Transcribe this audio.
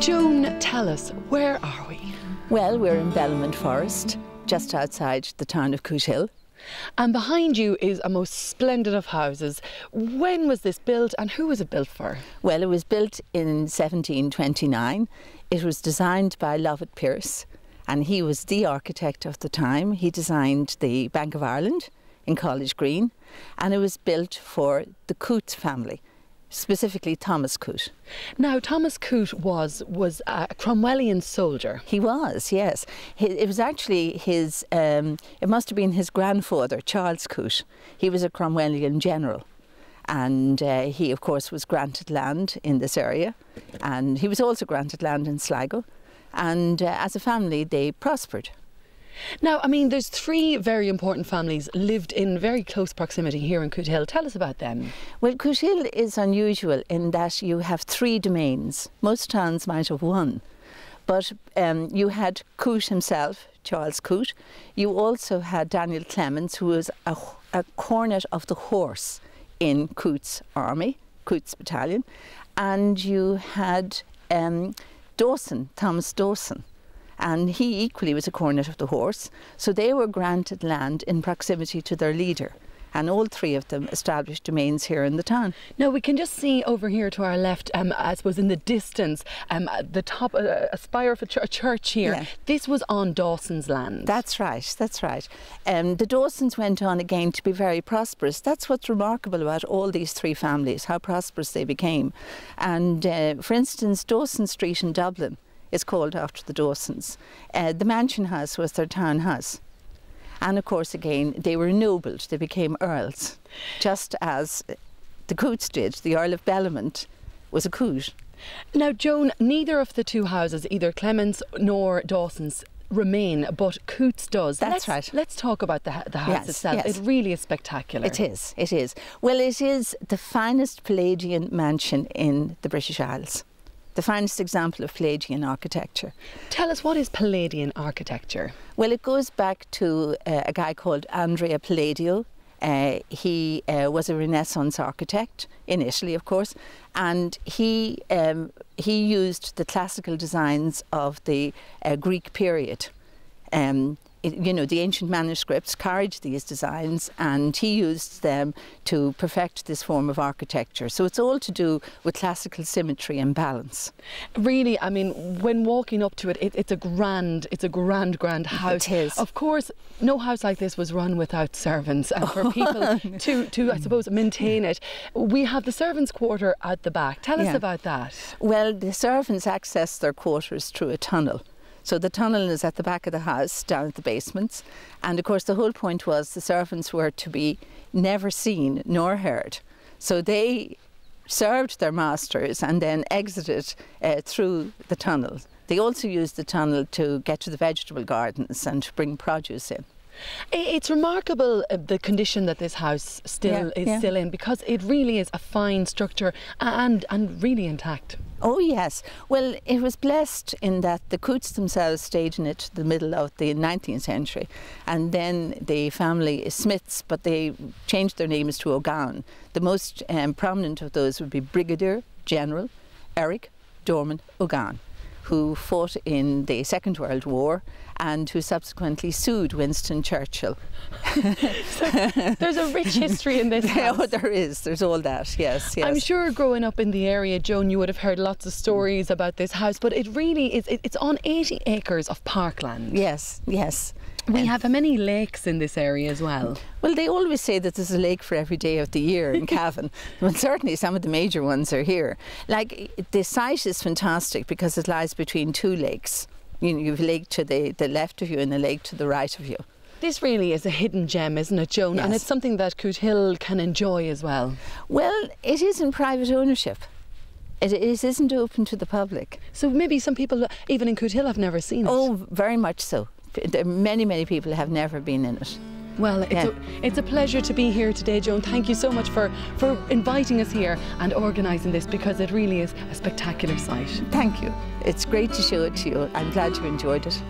Joan, tell us, where are we? Well, we're in Bellamont Forest, just outside the town of Cootehill. And behind you is a most splendid of houses. When was this built and who was it built for? Well, it was built in 1729. It was designed by Lovett Pearce, and he was the architect of the time. He designed the Bank of Ireland in College Green, and it was built for the Coote family specifically Thomas Coote. Now, Thomas Coote was was a Cromwellian soldier. He was, yes. it was actually his. Um, it must have been his grandfather, Charles Coote. He was a Cromwellian general, and uh, he, of course, was granted land in this area, and he was also granted land in Sligo, and uh, as a family, they prospered. Now, I mean, there's three very important families lived in very close proximity here in Cootehill. Tell us about them. Well, Cootehill is unusual in that you have three domains. Most towns might have one. But um, you had Coote himself, Charles Coote. You also had Daniel Clements, who was a, a cornet of the horse in Coote's army, Coote's battalion. And you had um, Dawson, Thomas Dawson, and he equally was a cornet of the horse. So they were granted land in proximity to their leader. And all three of them established domains here in the town. Now we can just see over here to our left, um, I suppose in the distance, um, the top, uh, a spire of a, ch a church here. Yeah. This was on Dawson's land. That's right, that's right. Um, the Dawsons went on again to be very prosperous. That's what's remarkable about all these three families, how prosperous they became. And uh, for instance, Dawson Street in Dublin is called after the Dawsons. Uh, the mansion house was their town house. And of course, again, they were ennobled, they became earls, just as the Cootes did. The Earl of Bellamont was a Coote. Now, Joan, neither of the two houses, either Clements nor Dawson's, remain, but Cootes does. That's let's, right. Let's talk about the, the house yes, itself. Yes. It really is spectacular. It is, it is. Well, it is the finest Palladian mansion in the British Isles the finest example of Palladian architecture. Tell us, what is Palladian architecture? Well, it goes back to uh, a guy called Andrea Palladio. Uh, he uh, was a Renaissance architect in Italy, of course, and he um, he used the classical designs of the uh, Greek period. Um, you know, the ancient manuscripts carried these designs and he used them to perfect this form of architecture. So it's all to do with classical symmetry and balance. Really, I mean, when walking up to it, it it's a grand, it's a grand, grand house. It is. Of course, no house like this was run without servants and for oh, people to, to, I suppose, maintain it. We have the servants' quarter at the back. Tell us yeah. about that. Well, the servants access their quarters through a tunnel. So the tunnel is at the back of the house, down at the basements. And of course, the whole point was the servants were to be never seen nor heard. So they served their masters and then exited uh, through the tunnel. They also used the tunnel to get to the vegetable gardens and to bring produce in. It's remarkable uh, the condition that this house still yeah, is yeah. still in because it really is a fine structure and and really intact. Oh yes. Well, it was blessed in that the Cootes themselves stayed in it the middle of the 19th century, and then the family is Smiths, but they changed their names to O'Gowan. The most um, prominent of those would be Brigadier General Eric Dorman O'Gowan who fought in the Second World War and who subsequently sued Winston Churchill. so there's a rich history in this. Yeah, oh, there is. There's all that. Yes, yes. I'm sure growing up in the area, Joan, you would have heard lots of stories about this house, but it really is. It's on 80 acres of parkland. Yes, yes. We have many lakes in this area as well. Well, they always say that there's a lake for every day of the year in Cavan. well, certainly some of the major ones are here. Like the site is fantastic because it lies between two lakes. You know, you've a lake to the, the left of you and a lake to the right of you. This really is a hidden gem, isn't it, Joan? Yes. And it's something that Cootehill can enjoy as well. Well, it is in private ownership. It, it isn't open to the public. So maybe some people, even in Cootehill, have never seen it. Oh, very much so many, many people have never been in it. Well, it's, yeah. a, it's a pleasure to be here today, Joan. Thank you so much for, for inviting us here and organising this because it really is a spectacular sight. Thank you. It's great to show it to you. I'm glad you enjoyed it.